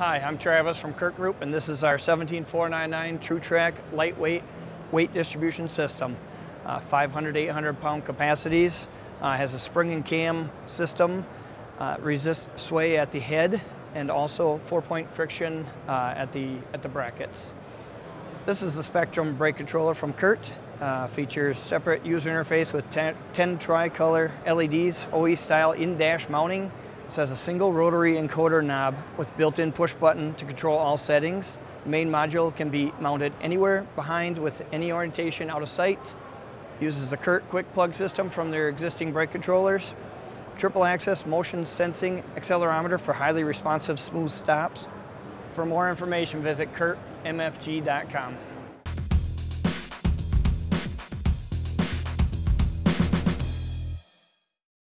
Hi, I'm Travis from CURT Group, and this is our 17499 TruTrack lightweight weight distribution system. Uh, 500, 800 pound capacities, uh, has a spring and cam system, uh, resist sway at the head, and also four point friction uh, at, the, at the brackets. This is the Spectrum brake controller from CURT. Uh, features separate user interface with 10, 10 tricolor LEDs, OE style in-dash mounting. It has a single rotary encoder knob with built-in push button to control all settings. Main module can be mounted anywhere behind with any orientation out of sight. Uses a CURT quick plug system from their existing brake controllers. Triple axis motion sensing accelerometer for highly responsive smooth stops. For more information, visit curtmfg.com.